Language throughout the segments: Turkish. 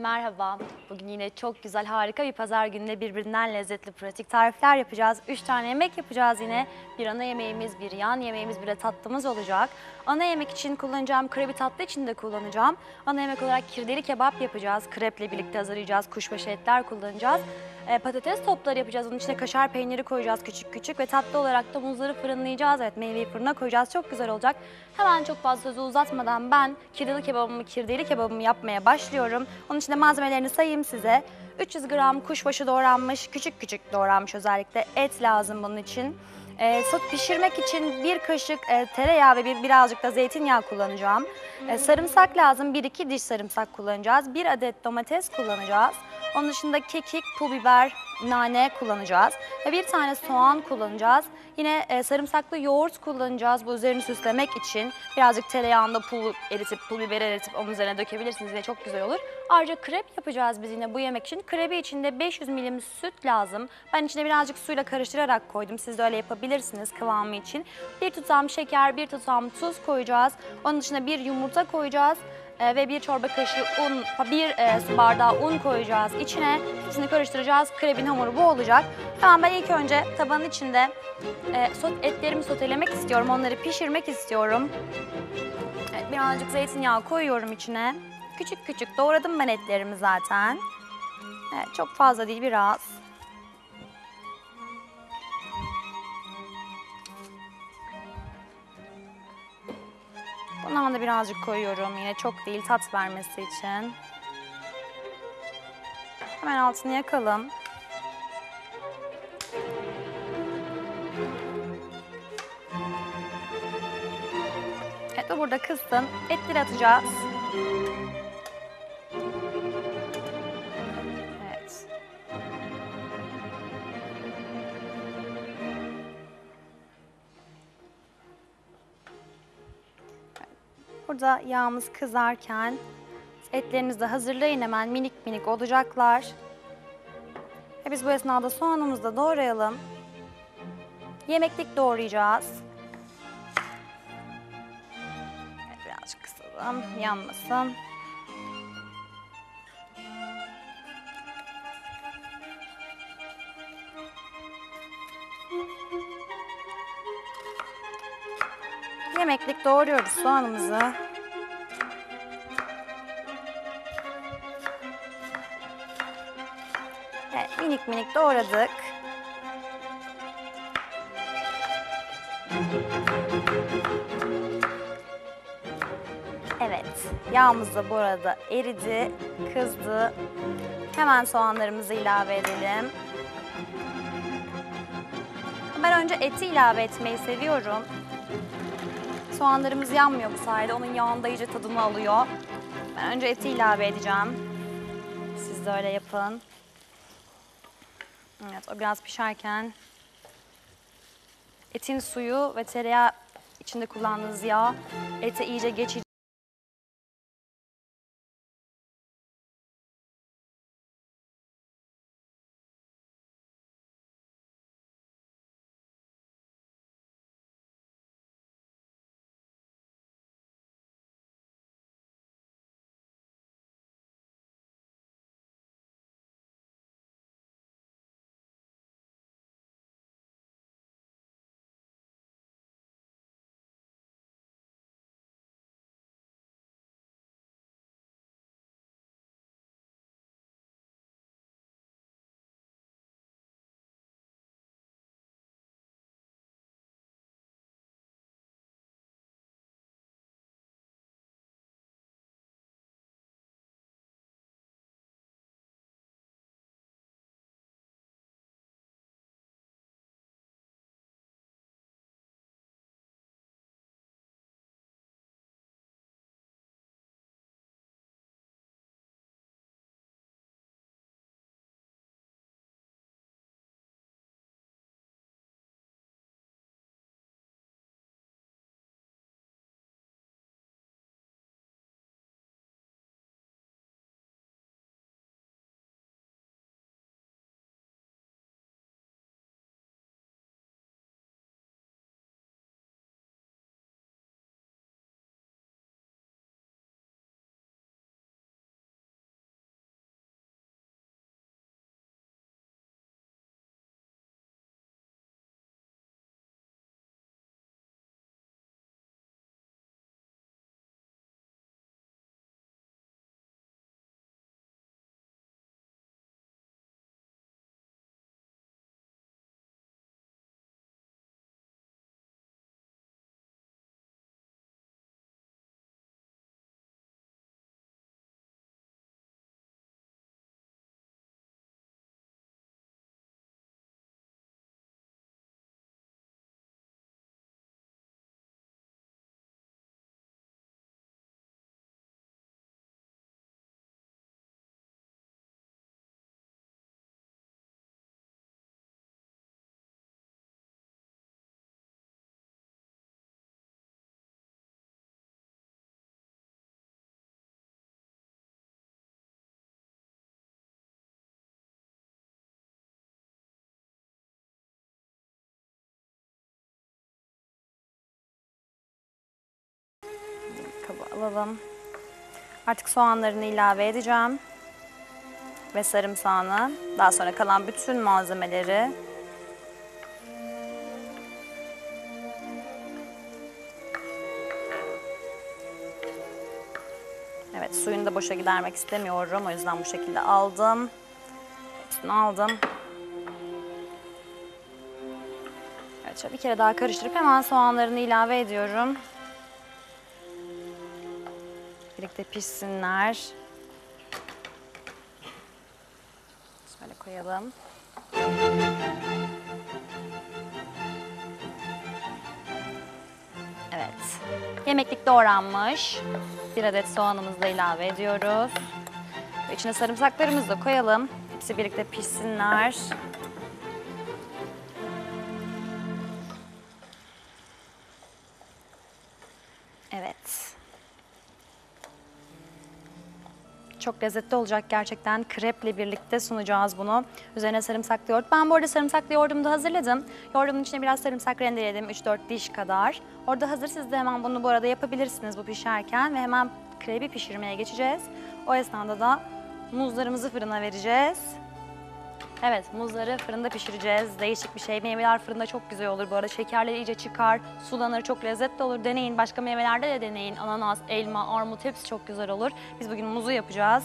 Merhaba. Bugün yine çok güzel, harika bir pazar gününde birbirinden lezzetli pratik tarifler yapacağız. Üç tane yemek yapacağız yine. Bir ana yemeğimiz, bir yan yemeğimiz, bir de tatlımız olacak. Ana yemek için kullanacağım krebi tatlı için de kullanacağım. Ana yemek olarak kirdeli kebap yapacağız. Kreple birlikte hazırlayacağız. Kuşbaşı etler kullanacağız. Ee, patates topları yapacağız. Onun içine kaşar peyniri koyacağız küçük küçük ve tatlı olarak da muzları fırınlayacağız. Evet meyveyi fırına koyacağız. Çok güzel olacak. Hemen çok fazla sözü uzatmadan ben kirdeli kebabımı, kirdeli kebabımı yapmaya başlıyorum. Onun için de malzemelerini sayayım size. 300 gram kuşbaşı doğranmış, küçük küçük doğranmış özellikle et lazım bunun için. Ee, sot pişirmek için bir kaşık e, tereyağı ve bir birazcık da zeytinyağı kullanacağım. Ee, sarımsak lazım, 1-2 diş sarımsak kullanacağız. Bir adet domates kullanacağız. Onun dışında kekik, pul biber, nane kullanacağız. Ve bir tane soğan kullanacağız. Yine e, sarımsaklı yoğurt kullanacağız bu üzerini süslemek için. Birazcık tereyağında pul eritip, pul biber eritip onun üzerine dökebilirsiniz. Yine çok güzel olur. Ayrıca krep yapacağız biz yine bu yemek için. Krebi içinde 500 milim süt lazım. Ben içine birazcık suyla karıştırarak koydum. Siz de öyle yapabilirsiniz kıvamı için. Bir tutam şeker, bir tutam tuz koyacağız. Onun dışında bir yumurta koyacağız. E, ve bir çorba kaşığı un, bir e, su bardağı un koyacağız içine. Hepsini karıştıracağız. Krebin hamuru bu olacak. Tamam ben ilk önce tabanın içinde e, sot, etlerimi sotelemek istiyorum. Onları pişirmek istiyorum. Evet, birazcık zeytinyağı koyuyorum içine. Küçük küçük doğradım ben etlerimi zaten. Evet, çok fazla değil biraz. Bundan da birazcık koyuyorum. Yine çok değil tat vermesi için. Hemen altını yakalım. Evet burada kızsın. Etleri atacağız. Burada yağımız kızarken etlerinizi de hazırlayın hemen minik minik olacaklar. Ve biz bu esnada soğanımızı da doğrayalım. Yemeklik doğrayacağız. Evet, birazcık kısalım, yanmasın. Yemeklik doğruyoruz soğanımızı. Minik minik doğradık. Evet, yağımız da bu arada eridi, kızdı. Hemen soğanlarımızı ilave edelim. Ben önce eti ilave etmeyi seviyorum. Soğanlarımız yanmıyor bu sayede. Onun yağında iyice tadını alıyor. Ben önce eti ilave edeceğim. Siz de öyle yapın. Evet, o biraz pişerken etin suyu ve tereyağı içinde kullandığınız yağ ete iyice geçecek. Alalım. Artık soğanlarını ilave edeceğim. Ve sarımsağını. Daha sonra kalan bütün malzemeleri Evet suyunu da boşa gidermek istemiyorum. O yüzden bu şekilde aldım. Hepsini aldım. Evet bir kere daha karıştırıp hemen soğanlarını ilave ediyorum. Birlikte pişsinler. Şöyle koyalım. Evet. Yemeklik doğranmış. Bir adet soğanımızı da ilave ediyoruz. İçine sarımsaklarımızı da koyalım. Hepsi birlikte pişsinler. Evet. Çok lezzetli olacak gerçekten. Kreple birlikte sunacağız bunu. Üzerine sarımsaklı yoğurt. Ben bu arada sarımsaklı yoğurdumu da hazırladım. Yoğurdumun içine biraz sarımsak rendeledim. 3-4 diş kadar. Orada hazır. Siz de hemen bunu bu arada yapabilirsiniz bu pişerken. Ve hemen krebi pişirmeye geçeceğiz. O esnada da muzlarımızı fırına vereceğiz. Evet, muzları fırında pişireceğiz. Değişik bir şey. Meyveler fırında çok güzel olur bu arada. Şekerleri iyice çıkar, sulanır, çok lezzetli olur. Deneyin. Başka meyvelerde de deneyin. Ananas, elma, armut hepsi çok güzel olur. Biz bugün muzu yapacağız.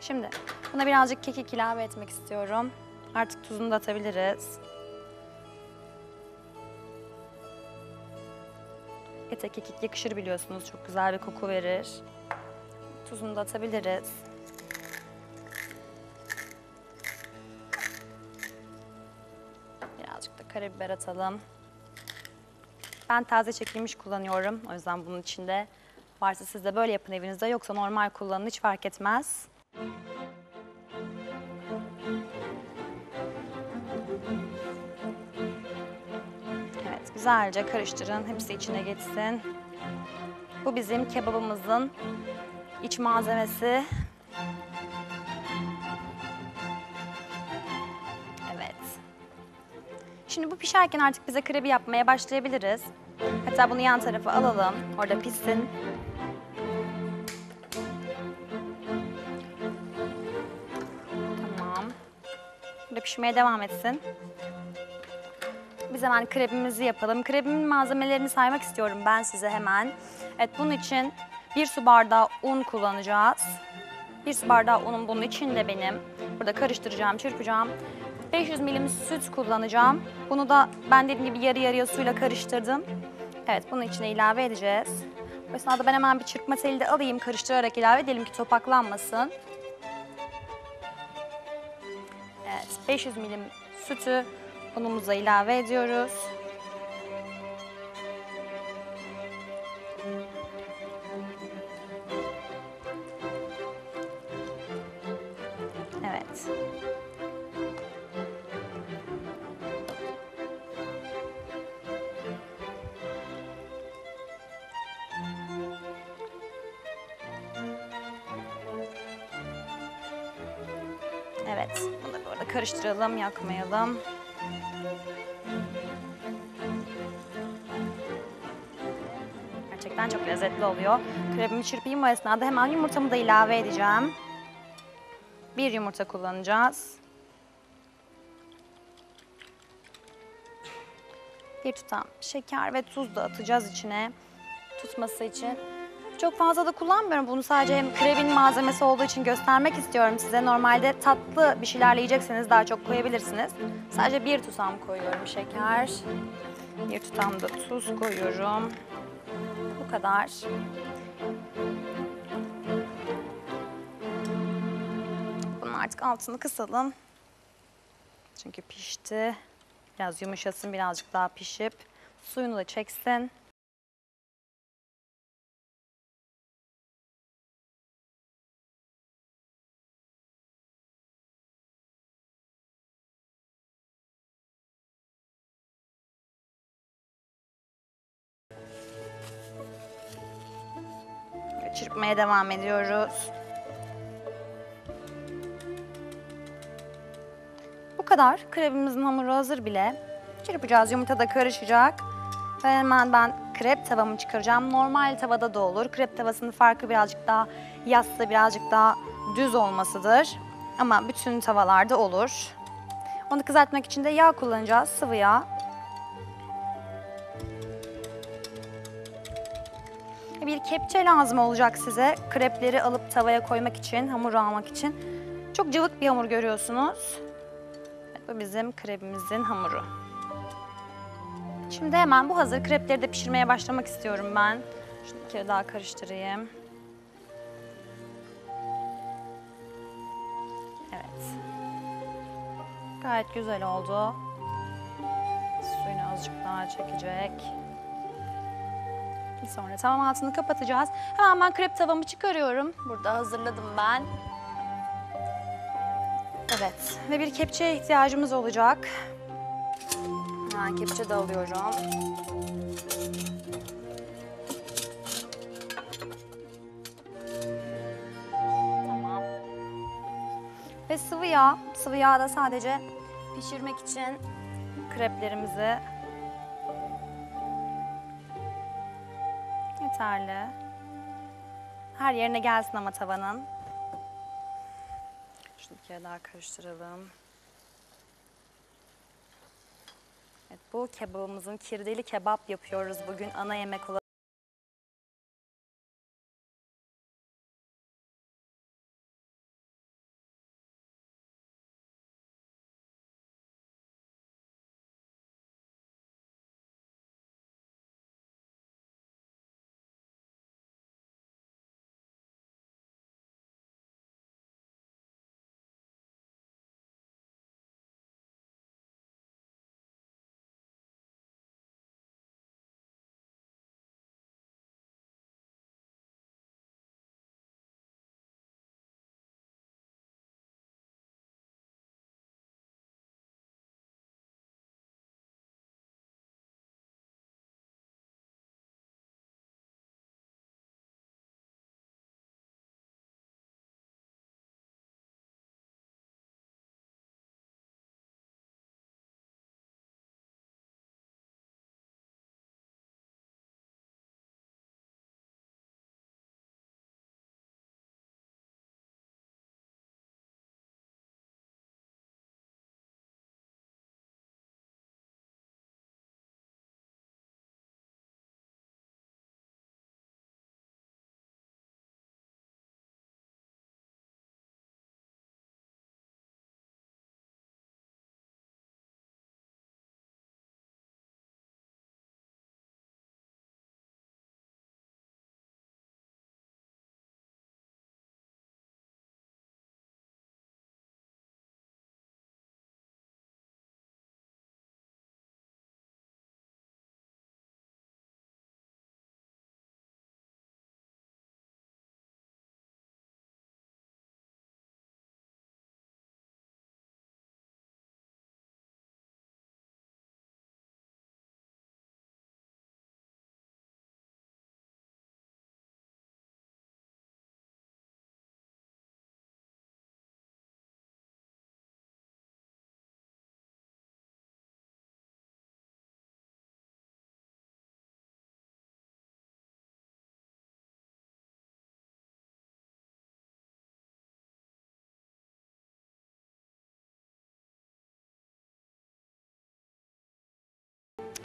Şimdi buna birazcık kekik ilave etmek istiyorum. Artık tuzunu da atabiliriz. Ete kekik yakışır biliyorsunuz. Çok güzel bir koku verir. Tuzunu da atabiliriz. Birazcık da karabiber atalım. Ben taze çekilmiş kullanıyorum. O yüzden bunun içinde varsa siz de böyle yapın evinizde. Yoksa normal kullanın hiç fark etmez. Evet, güzelce karıştırın. Hepsi içine geçsin. Bu bizim kebabımızın iç malzemesi. Evet. Şimdi bu pişerken artık bize krebi yapmaya başlayabiliriz. Hatta bunu yan tarafa alalım. Orada pişsin. Pişmeye devam etsin. Biz hemen krebimizi yapalım. Krebimin malzemelerini saymak istiyorum ben size hemen. Evet bunun için bir su bardağı un kullanacağız. Bir su bardağı unum bunun içinde benim. Burada karıştıracağım, çırpacağım. 500 milim süt kullanacağım. Bunu da ben dediğim gibi yarı yarıya suyla karıştırdım. Evet bunun içine ilave edeceğiz. Bu esnada ben hemen bir çırpma teli de alayım. Karıştırarak ilave edelim ki topaklanmasın. 500 milim sütü unumuza ilave ediyoruz. Evet, bunu da böyle karıştıralım, yakmayalım. Gerçekten çok lezzetli oluyor. Krebimi çırpayım bu esnada hemen yumurtamı da ilave edeceğim. Bir yumurta kullanacağız. Bir tutam şeker ve tuz da atacağız içine tutması için. Çok fazla da kullanmıyorum bunu sadece hem krebin malzemesi olduğu için göstermek istiyorum size. Normalde tatlı bir şeylerle yiyecekseniz daha çok koyabilirsiniz. Sadece bir tutam koyuyorum şeker. Bir tutam da tuz koyuyorum. Bu kadar. Bunun artık altını kısalım. Çünkü pişti. Biraz yumuşasın, birazcık daha pişip suyunu da çeksin. Çırpmaya devam ediyoruz. Bu kadar. Krebimizin hamuru hazır bile. Çırpacağız. Yumurta da karışacak. Ve hemen ben krep tavamı çıkaracağım. Normal tavada da olur. Krep tavasının farkı birazcık daha yassı, birazcık daha düz olmasıdır. Ama bütün tavalarda olur. Onu kızartmak için de yağ kullanacağız. Sıvı yağ. Bir kepçe lazım olacak size. Krepleri alıp tavaya koymak için, hamuru almak için. Çok cıvık bir hamur görüyorsunuz. Evet, bu bizim krebimizin hamuru. Şimdi hemen bu hazır krepleri de pişirmeye başlamak istiyorum ben. Şunu bir kere daha karıştırayım. Evet. Gayet güzel oldu. Suyunu azıcık daha çekecek. Sonra tavam altını kapatacağız. Hemen ben krep tavamı çıkarıyorum. Burada hazırladım ben. Evet ve bir kepçeye ihtiyacımız olacak. Hemen kepçe de alıyorum. Tamam. Ve sıvı yağ. Sıvı yağ da sadece pişirmek için kreplerimizi yeterli. Her yerine gelsin ama tavanın. Şunu bir kere daha karıştıralım. Evet, bu kebabımızın kirdeli kebap yapıyoruz bugün ana yemek olarak.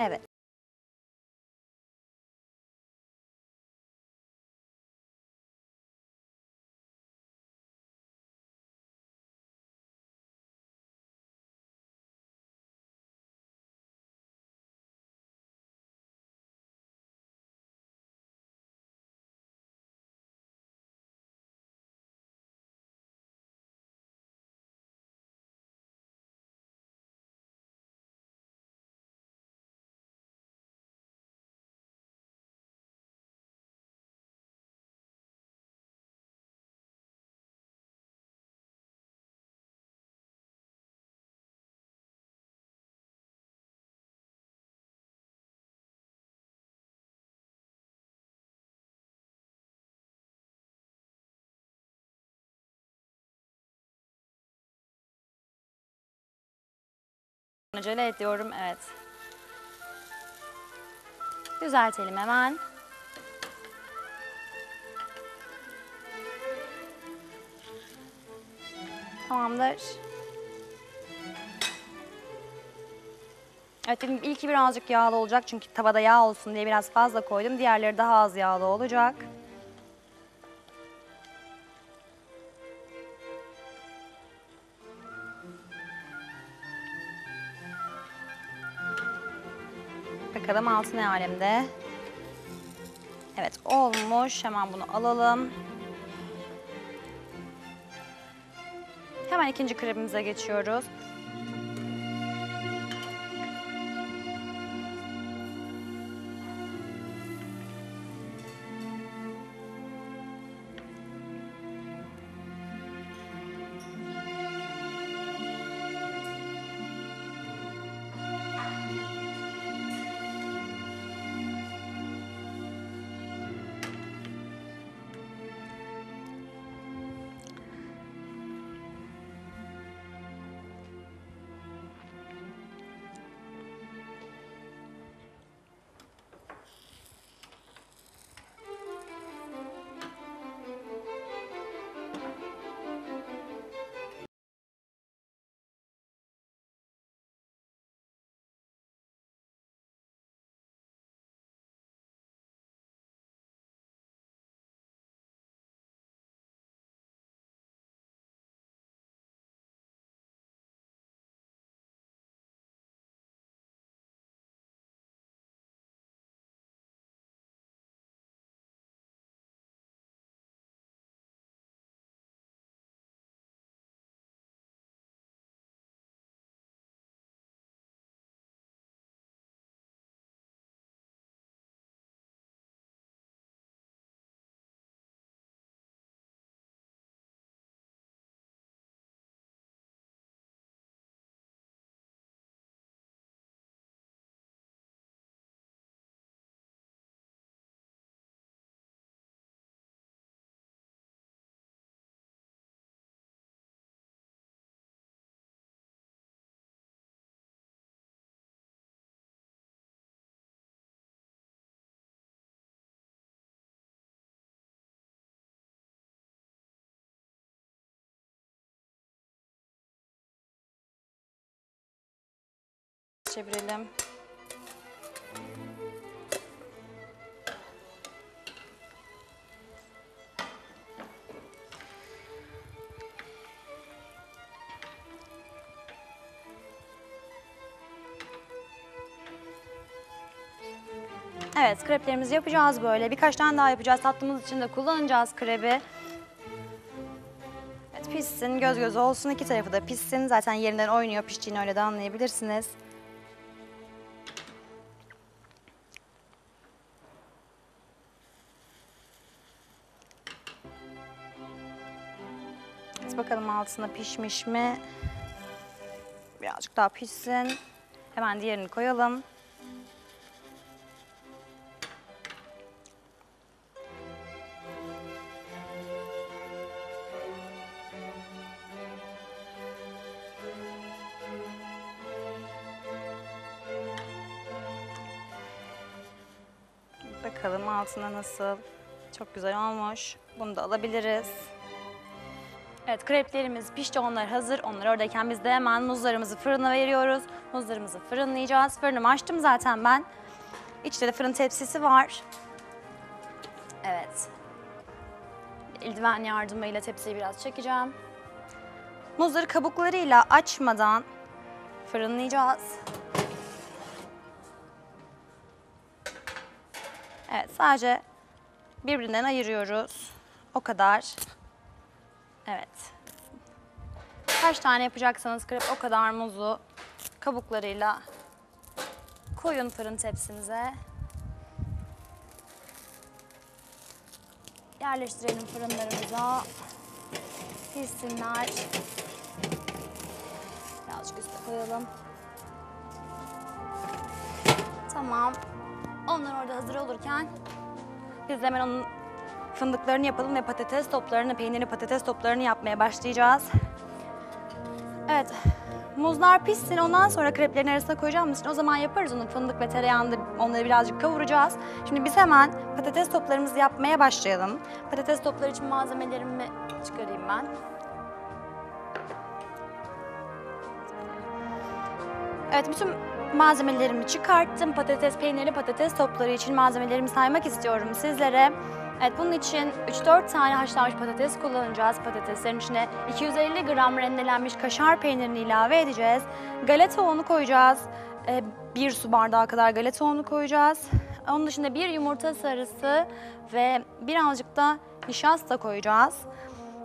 Evet. Acele ediyorum, evet. Düzeltelim hemen. Tamamdır. Evet dedim ilki birazcık yağlı olacak çünkü tavada yağ olsun diye biraz fazla koydum. Diğerleri daha az yağlı olacak. Bakalım altı ne alemde. Evet olmuş. Hemen bunu alalım. Hemen ikinci kremimize geçiyoruz. Çevirelim. Evet, kreplerimizi yapacağız böyle. Birkaç tane daha yapacağız. Tatlımız için de kullanacağız krebi. Evet, pişsin, göz göz olsun. İki tarafı da pişsin. Zaten yerinden oynuyor, piştiğini öyle de anlayabilirsiniz. Altına pişmiş mi? Birazcık daha pişsin. Hemen diğerini koyalım. Bakalım altına nasıl. Çok güzel olmuş. Bunu da alabiliriz. Evet kreplerimiz pişti onlar hazır. Onlar oradayken biz de hemen muzlarımızı fırına veriyoruz. Muzlarımızı fırınlayacağız. Fırınımı açtım zaten ben. İçte de fırın tepsisi var. Evet. Eldiven yardımıyla tepsiyi biraz çekeceğim. Muzları kabuklarıyla açmadan fırınlayacağız. Evet, sadece birbirinden ayırıyoruz. O kadar. Evet. Kaç tane yapacaksanız kırıp o kadar muzu kabuklarıyla koyun fırın tepsinize. Yerleştirelim fırınlarımıza. Pişsinler. Birazcık üste koyalım. Tamam. Onlar orada hazır olurken biz hemen onun fındıklarını yapalım ve patates toplarını, peynirli patates toplarını yapmaya başlayacağız. Evet, muzlar pişsin. Ondan sonra kreplerin arasına koyacağımız için o zaman yaparız onu. Fındık ve tereyağında onları birazcık kavuracağız. Şimdi biz hemen patates toplarımızı yapmaya başlayalım. Patates topları için malzemelerimi çıkarayım ben. Evet, bütün malzemelerimi çıkarttım. Patates, peynirli patates topları için malzemelerimi saymak istiyorum sizlere. Evet, bunun için 3-4 tane haşlanmış patates kullanacağız. Patateslerin içine 250 gram rendelenmiş kaşar peynirini ilave edeceğiz. Galeta unu koyacağız. Ee, bir su bardağı kadar galeta unu koyacağız. Onun dışında bir yumurta sarısı ve birazcık da nişasta koyacağız.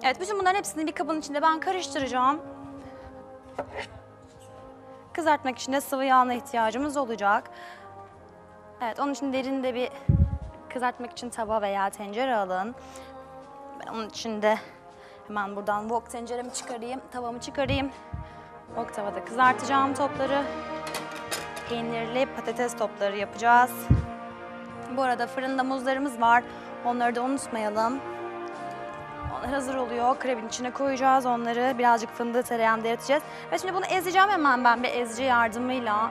Evet, bütün bunların hepsini bir kabın içinde ben karıştıracağım. Kızartmak için de sıvı yağına ihtiyacımız olacak. Evet, onun için derinde bir kızartmak için tava veya tencere alın. Ben onun için de hemen buradan wok tenceremi çıkarayım, tavamı çıkarayım. Wok tavada kızartacağım topları. Peynirli patates topları yapacağız. Bu arada fırında muzlarımız var. Onları da unutmayalım. Onlar hazır oluyor. Krebin içine koyacağız onları. Birazcık fındığı tereyağında eriteceğiz. Ve şimdi bunu ezeceğim hemen ben bir ezici yardımıyla.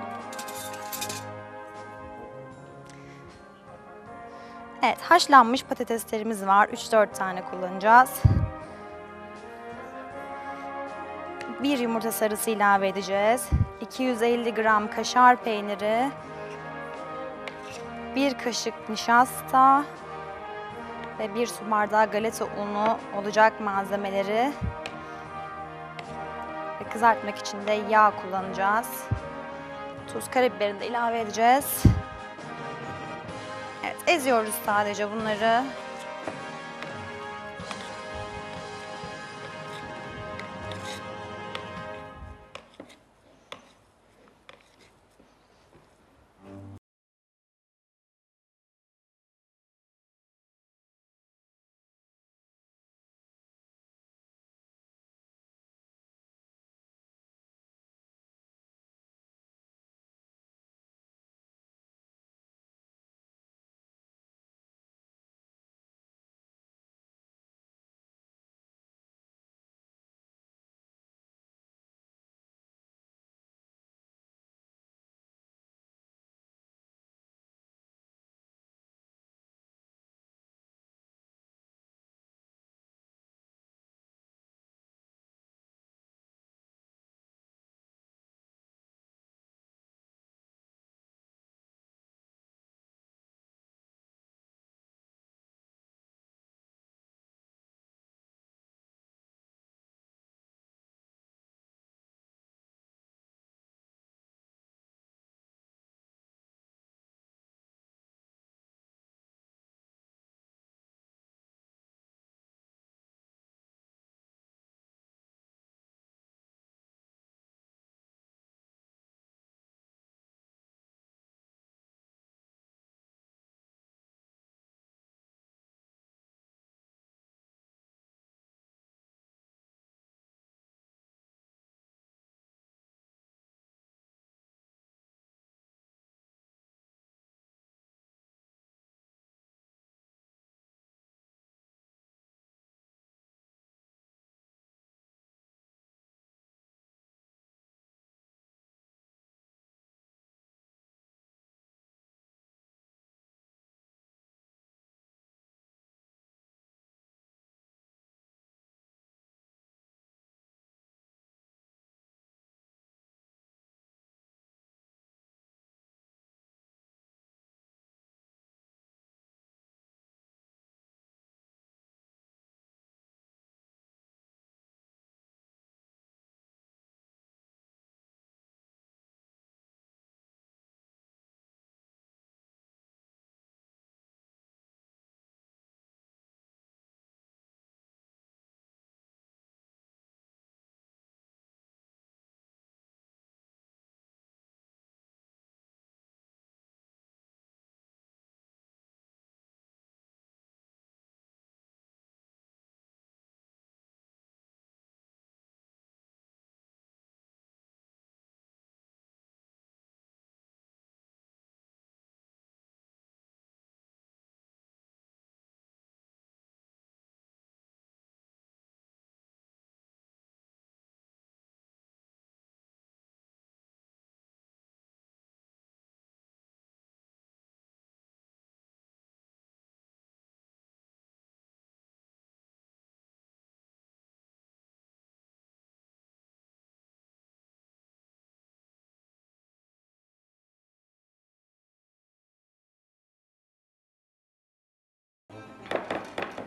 Evet, haşlanmış patateslerimiz var. 3-4 tane kullanacağız. Bir yumurta sarısı ilave edeceğiz. 250 gram kaşar peyniri. Bir kaşık nişasta ve bir su bardağı galeta unu olacak malzemeleri. Ve kızartmak için de yağ kullanacağız. Tuz, karabiberini de ilave edeceğiz. Eziyoruz sadece bunları.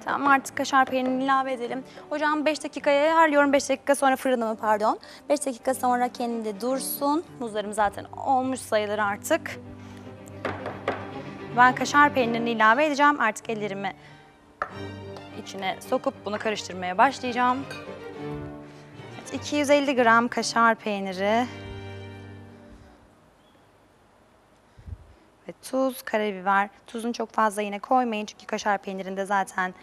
Tamam artık kaşar peynirini ilave edelim. Ocağım 5 dakikaya ayarlıyorum. 5 dakika sonra fırınımı pardon. 5 dakika sonra kendi dursun. Muzlarım zaten olmuş sayılır artık. Ben kaşar peynirini ilave edeceğim. Artık ellerimi içine sokup bunu karıştırmaya başlayacağım. Evet, 250 gram kaşar peyniri. Ve tuz, karabiber. Tuzunu çok fazla yine koymayın çünkü kaşar peynirinde zaten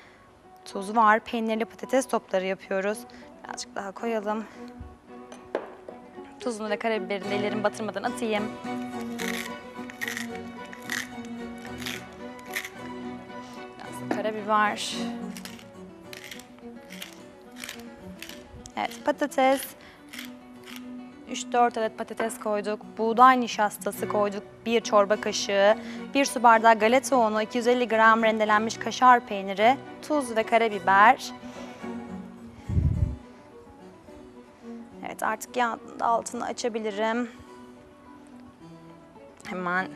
tuz var. Peynirli patates topları yapıyoruz. Birazcık daha koyalım. Tuzunu ve karabiberini de ellerimi batırmadan atayım. Biraz da karabiber. Evet patates. 3-4 adet patates koyduk. Buğday nişastası koyduk. 1 çorba kaşığı. 1 su bardağı galeta unu. 250 gram rendelenmiş kaşar peyniri. Tuz ve karabiber. Evet artık da altını açabilirim. Hemen.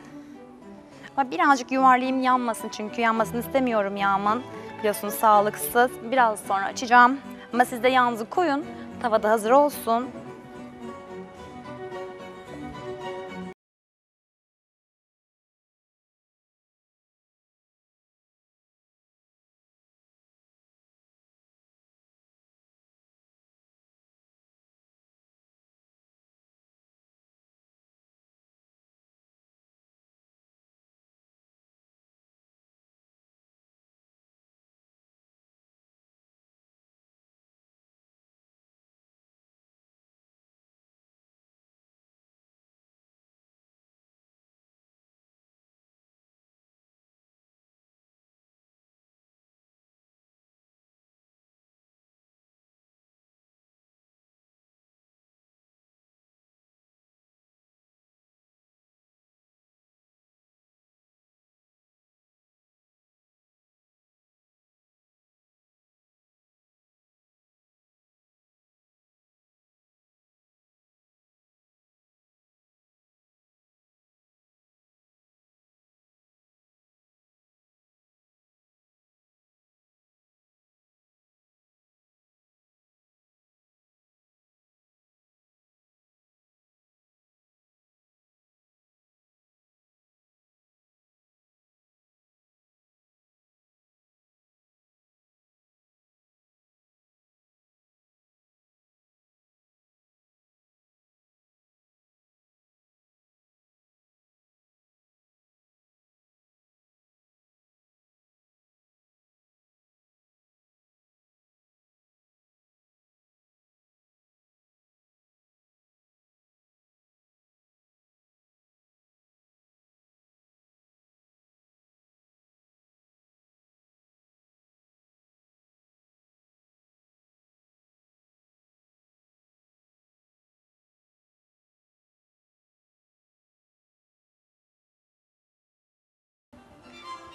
Ama birazcık yuvarlayayım yanmasın çünkü yanmasını istemiyorum yağımın. Biliyorsunuz sağlıksız. Biraz sonra açacağım. Ama siz de yağınızı koyun. Tavada hazır olsun.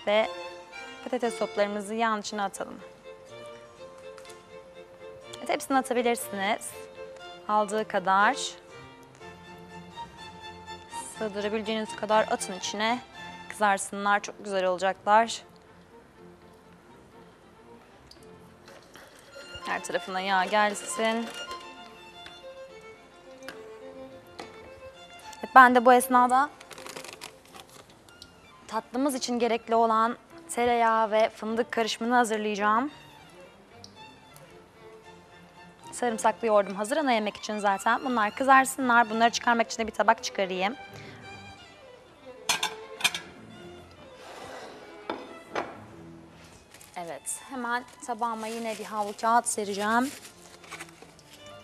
Ve patates toplarımızı yağın içine atalım. Evet, hepsini atabilirsiniz. Aldığı kadar. Sığdırabildiğiniz kadar atın içine. Kızarsınlar, çok güzel olacaklar. Her tarafına yağ gelsin. Ben de bu esnada tatlımız için gerekli olan tereyağı ve fındık karışımını hazırlayacağım. Sarımsaklı yoğurdum hazır ana yemek için zaten. Bunlar kızarsınlar. Bunları çıkarmak için de bir tabak çıkarayım. Evet, hemen tabağıma yine bir havlu kağıt sereceğim.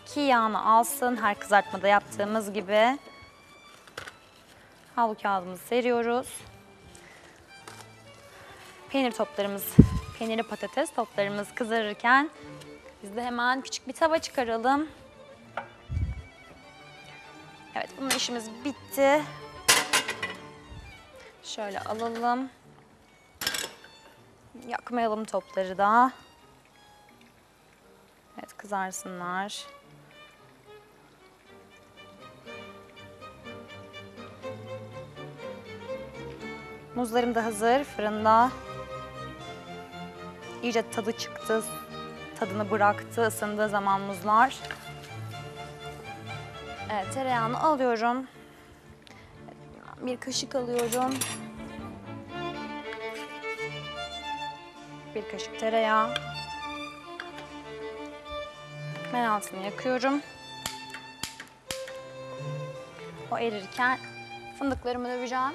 Ki yağını alsın her kızartmada yaptığımız gibi. Havlu kağıdımızı seriyoruz. Peynir toplarımız, peynirli patates toplarımız kızarırken biz de hemen küçük bir tava çıkaralım. Evet, bunun işimiz bitti. Şöyle alalım. Yakmayalım topları da. Evet, kızarsınlar. Muzlarım da hazır fırında. İyice tadı çıktı. Tadını bıraktı ısındığı zaman muzlar. Evet tereyağını alıyorum. Bir kaşık alıyorum. Bir kaşık tereyağı. Ben altını yakıyorum. O erirken fındıklarımı döveceğim.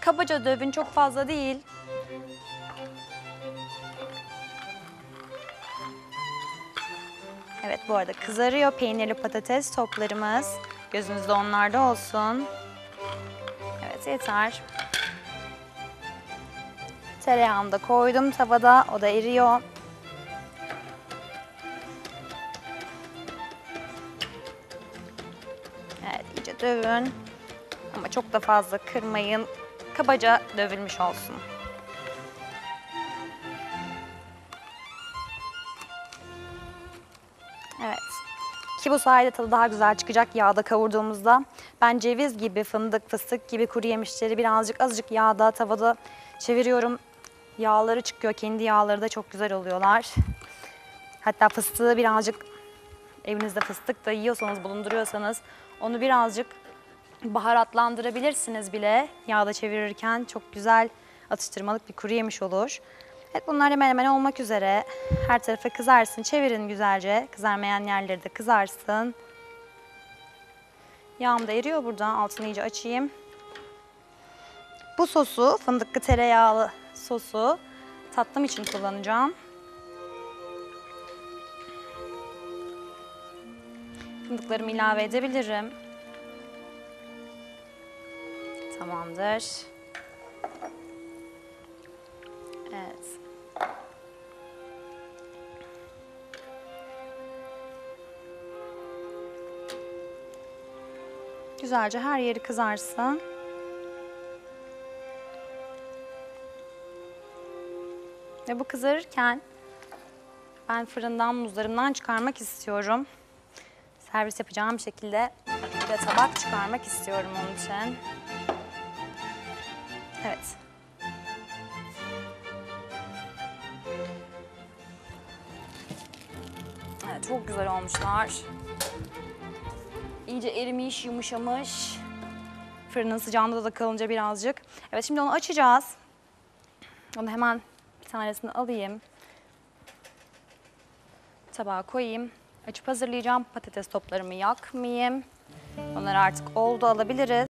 Kabaca dövün çok fazla değil. Evet bu arada kızarıyor peynirli patates toplarımız. Gözünüzde onlarda olsun. Evet yeter. Tereyağımı da koydum tavada. O da eriyor. Evet iyice dövün. Ama çok da fazla kırmayın. Kabaca dövülmüş olsun. Bu sayede tadı daha güzel çıkacak yağda kavurduğumuzda. Ben ceviz gibi, fındık, fıstık gibi kuru yemişleri birazcık azıcık yağda tavada çeviriyorum. Yağları çıkıyor. Kendi yağları da çok güzel oluyorlar. Hatta fıstığı birazcık evinizde fıstık da yiyorsanız, bulunduruyorsanız onu birazcık baharatlandırabilirsiniz bile. Yağda çevirirken çok güzel atıştırmalık bir kuru yemiş olur. Evet bunlar hemen hemen olmak üzere. Her tarafa kızarsın. Çevirin güzelce. Kızarmayan yerleri de kızarsın. Yağım da eriyor burada. Altını iyice açayım. Bu sosu, fındıklı tereyağlı sosu tatlım için kullanacağım. Fındıklarımı ilave edebilirim. Tamamdır. Evet. Güzelce her yeri kızarsın. Ve bu kızarırken ben fırından muzlarımdan çıkarmak istiyorum. Servis yapacağım şekilde bir de tabak çıkarmak istiyorum onun için. Evet. Evet çok güzel olmuşlar. İyice erimiş, yumuşamış. Fırının sıcağında da kalınca birazcık. Evet şimdi onu açacağız. Onu hemen bir tanesini alayım. Tabağa koyayım. Açıp hazırlayacağım. Patates toplarımı yakmayayım. Onlar artık oldu alabiliriz.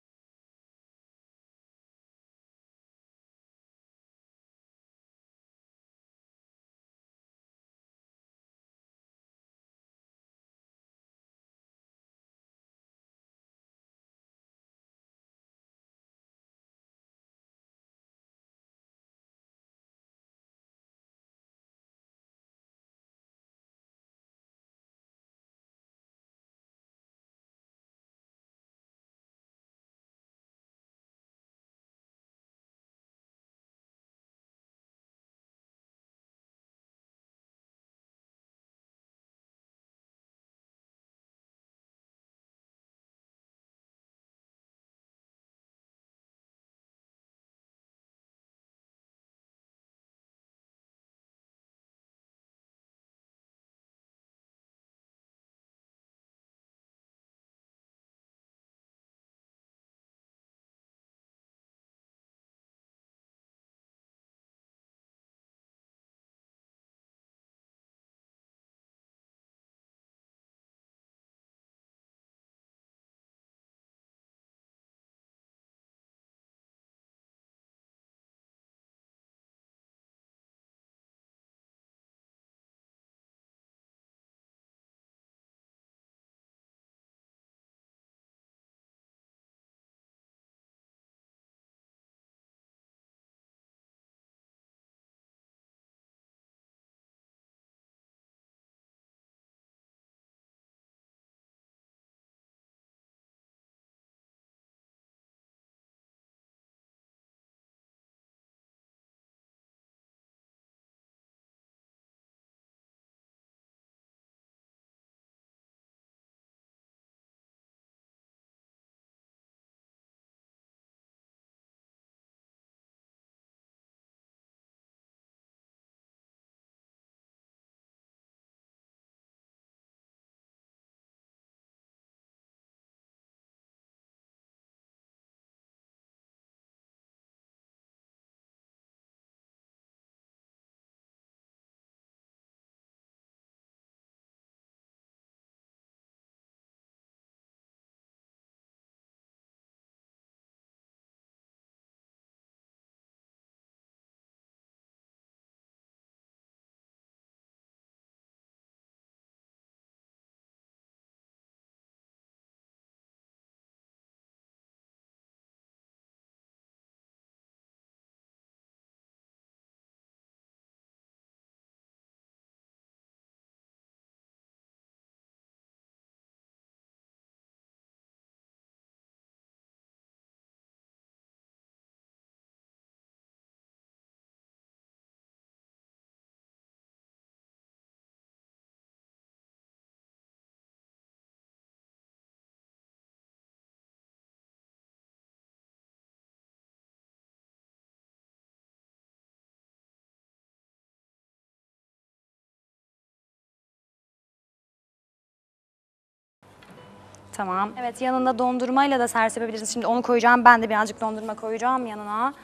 Tamam. Evet yanında dondurmayla da servis yapabilirsiniz. Şimdi onu koyacağım. Ben de birazcık dondurma koyacağım yanına.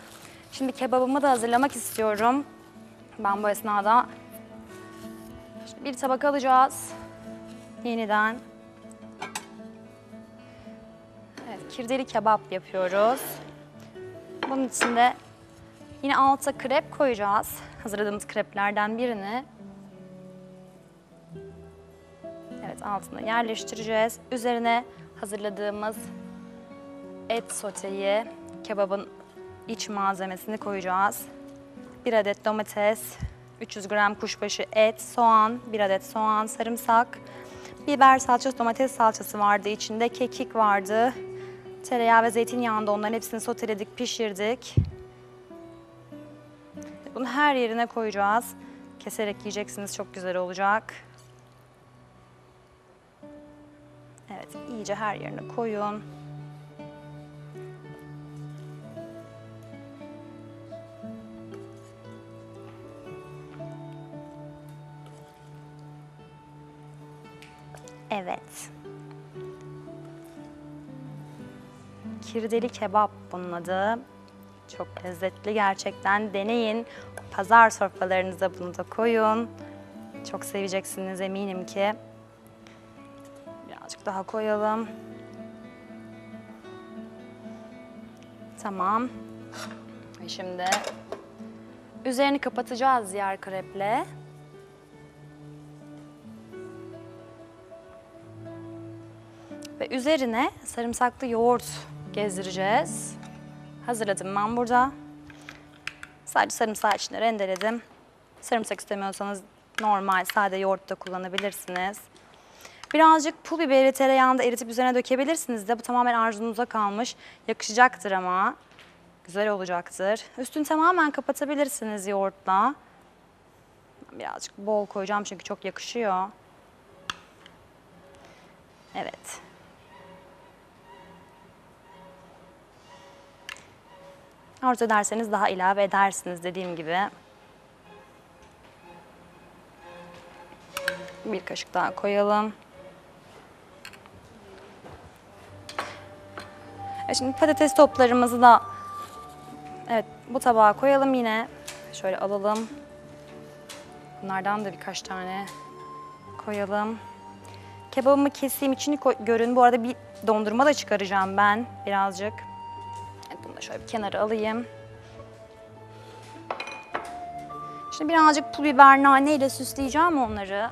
Şimdi kebabımı da hazırlamak istiyorum. Ben bu esnada Şimdi bir tabak alacağız. Yeniden. Evet, kirdeli kebap yapıyoruz. Bunun için de yine alta krep koyacağız. Hazırladığımız kreplerden birini. Altına yerleştireceğiz. Üzerine hazırladığımız et soteyi, kebabın iç malzemesini koyacağız. 1 adet domates, 300 gram kuşbaşı et, soğan, 1 adet soğan, sarımsak, biber salçası, domates salçası vardı içinde, kekik vardı. Tereyağı ve zeytinyağında onların hepsini soteledik, pişirdik. Bunu her yerine koyacağız. Keserek yiyeceksiniz, çok güzel olacak. Evet, iyice her yerine koyun. Evet. Kirdeli kebap bunun adı. Çok lezzetli gerçekten. Deneyin. Pazar sofralarınıza bunu da koyun. Çok seveceksiniz eminim ki. Daha koyalım. Tamam. Ve Şimdi üzerini kapatacağız yer kreple. Ve üzerine sarımsaklı yoğurt gezdireceğiz. Hazırladım ben burada. Sadece sarımsağı içine rendeledim. Sarımsak istemiyorsanız normal sade yoğurt da kullanabilirsiniz. Birazcık pul biberi tereyağında eritip üzerine dökebilirsiniz de bu tamamen arzunuza kalmış. Yakışacaktır ama. Güzel olacaktır. Üstünü tamamen kapatabilirsiniz yoğurtla. Birazcık bol koyacağım çünkü çok yakışıyor. Evet. Arzu ederseniz daha ilave edersiniz dediğim gibi. Bir kaşık daha koyalım. Şimdi patates toplarımızı da evet bu tabağa koyalım yine. Şöyle alalım. Bunlardan da birkaç tane koyalım. Kebabımı keseyim içini görün. Bu arada bir dondurma da çıkaracağım ben birazcık. Evet, bunu da şöyle bir kenara alayım. Şimdi birazcık pul biber nane ile süsleyeceğim onları.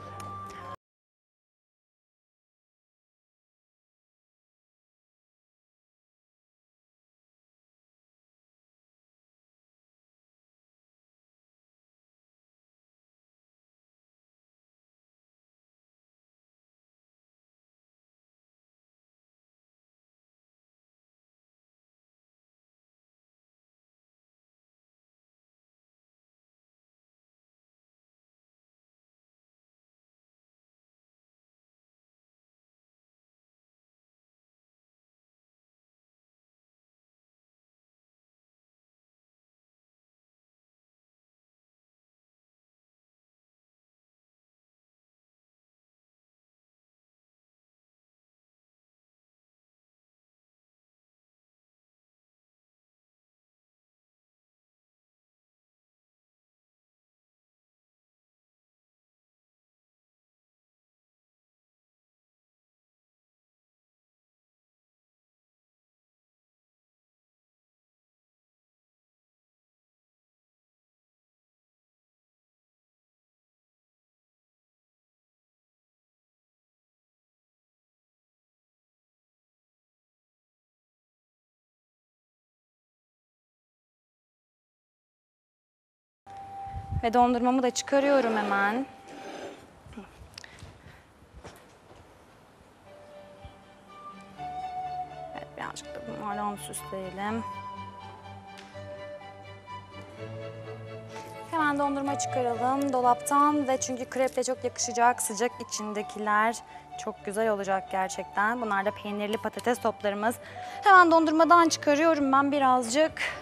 Ve dondurmamı da çıkarıyorum hemen. Evet, birazcık da bunlardan süsleyelim. Hemen dondurma çıkaralım dolaptan ve çünkü kreple çok yakışacak sıcak içindekiler çok güzel olacak gerçekten. Bunlar da peynirli patates toplarımız. Hemen dondurmadan çıkarıyorum ben birazcık.